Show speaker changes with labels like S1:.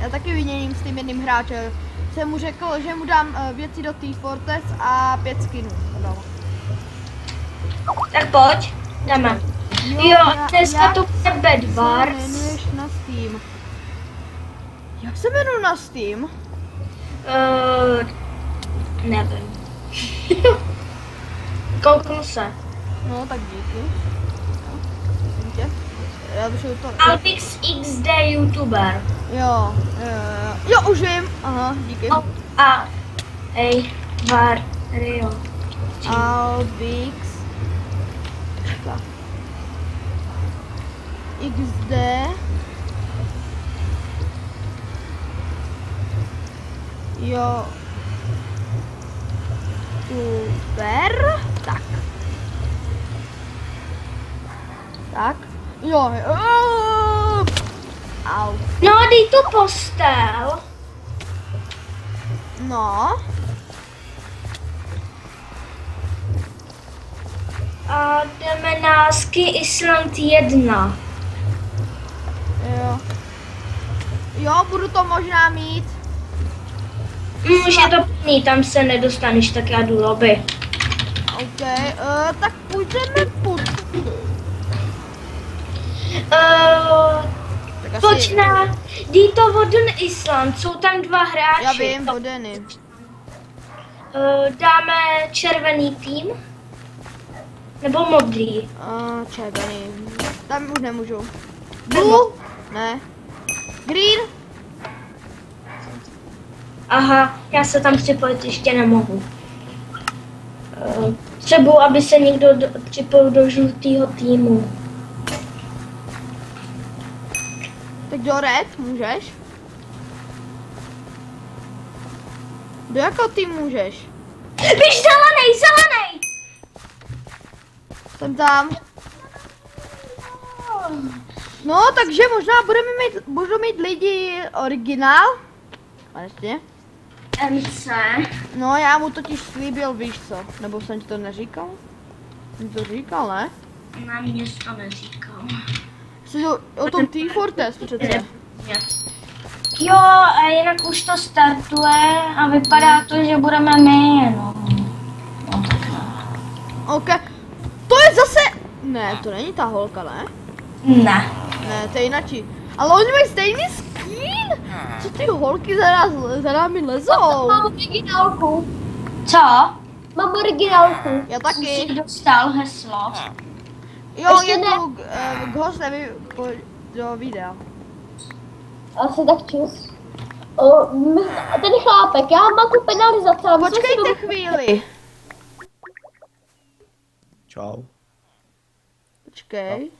S1: já taky vyměním s tím jedním hráčem. Jsem mu řekl, že mu dám uh, věci do té Fortress a pět skinů. No.
S2: Tak pojď, jdeme. Jo,
S1: já-
S2: dneska
S1: jak
S2: to bude Bed Wars.
S1: na Steam? Jak se jmenuji na Steam?
S2: Uh, nevím. Kouknu se.
S1: No, tak díky. Prosím tě. Já už to...
S2: Alpix XD YouTuber.
S1: Jo, jo, jo, jo, už vím. Aha, díky.
S2: O, a, ej, var, Rio.
S1: Albix. Tak. XD. Jo. Super. Tak. Tak. Jo. Au.
S2: No, dej tu postel.
S1: No.
S2: A jdeme na Ski Island 1.
S1: Jo. Jo, budu to možná mít.
S2: Mm, Už je to plný, tam se nedostaneš, tak já jdu lobby.
S1: OK, uh, tak půjdeme pod...
S2: Uh, Pojď na Dito Vodun Island, jsou tam dva hráči.
S1: Já vím, Bodeny.
S2: Uh, dáme červený tým? Nebo modrý?
S1: Uh, červený. Tam už nemůžu. Blue? Ne. Green?
S2: Aha, já se tam připojit ještě nemohu. Uh, Třeba, aby se někdo do, připojil do žlutého týmu.
S1: Tak do red můžeš? Do jakého tým můžeš?
S2: Běž zelený, zelený!
S1: Jsem tam. No, takže možná budeme mít, budou mít lidi originál. Vlastně.
S2: MC.
S1: No, já mu totiž slíbil, víš co? Nebo jsem ti to neříkal? Jsem ti to říkal, ne?
S2: Na mě jsi to neříkal.
S1: Jsi to, o tom T-Fortress přece.
S2: Jo, a jinak už to startuje a vypadá to, že budeme my, no. No no.
S1: OK. To je zase... Ne, to není ta holka, ne?
S2: Ne.
S1: Ne, to je jinačí. Ale oni mají stejný skin? Co ty holky za, nás, za námi lezou?
S3: Mám originálku.
S2: Co?
S3: Mám originálku.
S1: Já
S2: Jsi
S1: taky.
S2: dostal heslo.
S1: Jo,
S3: Ještě
S1: je
S3: ne.
S1: tu eh, k hostem po- do videa.
S3: Asi tak čus. O, my, ten chlápek, já mám tu penalizaci, ale si
S1: Počkejte
S3: dom-
S1: chvíli.
S4: Čau.
S1: Počkej.